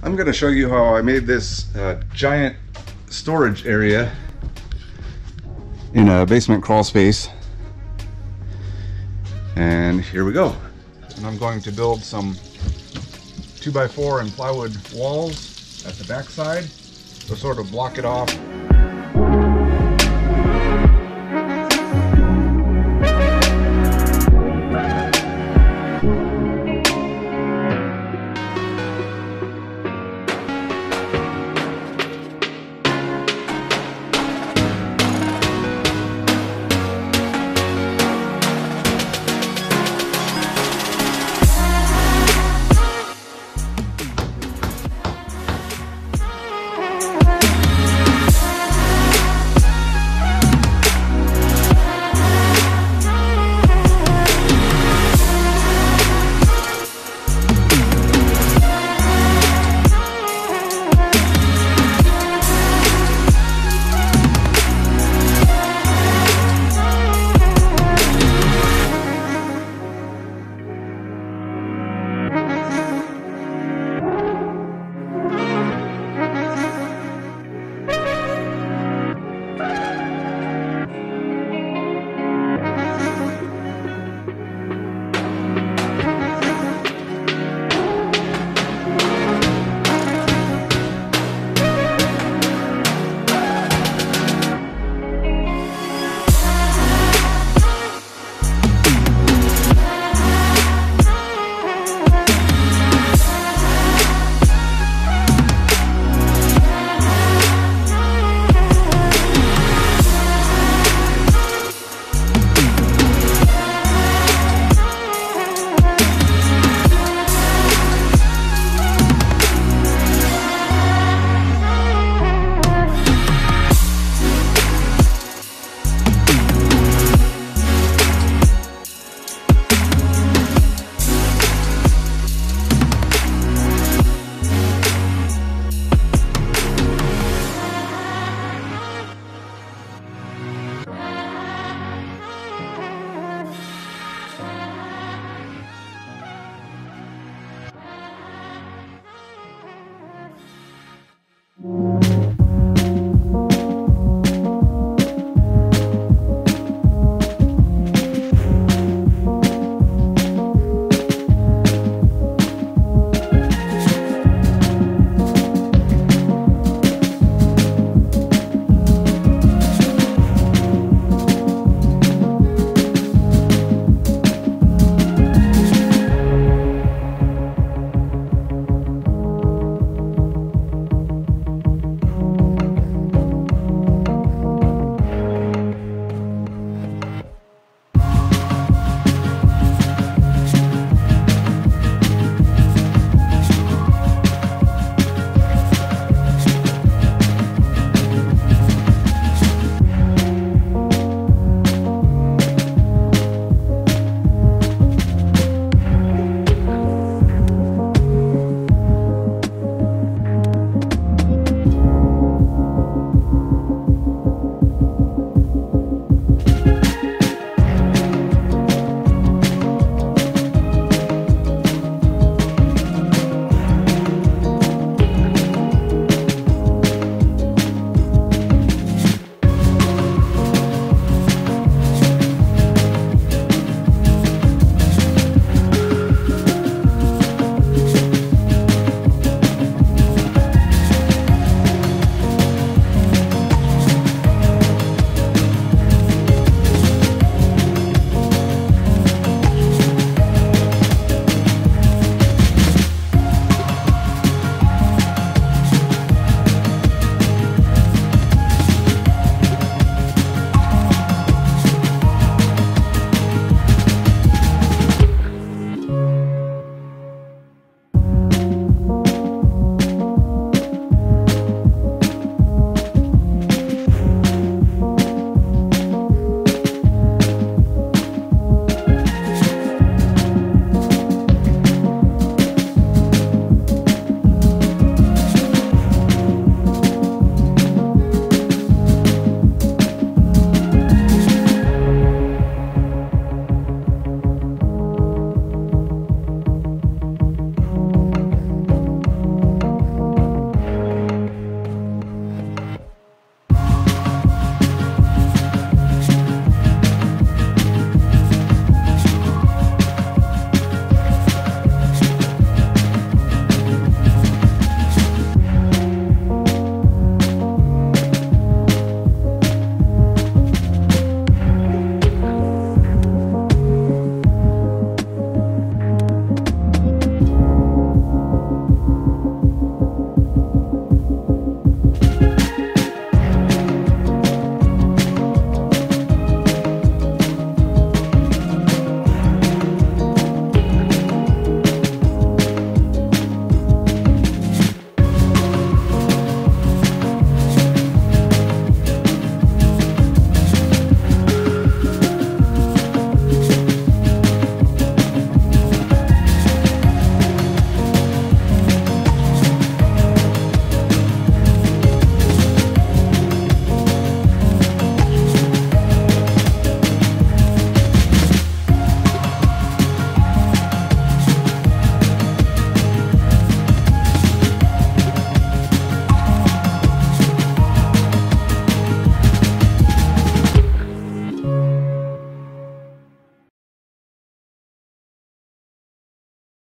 I'm going to show you how I made this uh, giant storage area in a basement crawl space. And here we go. And I'm going to build some 2x4 and plywood walls at the backside to sort of block it off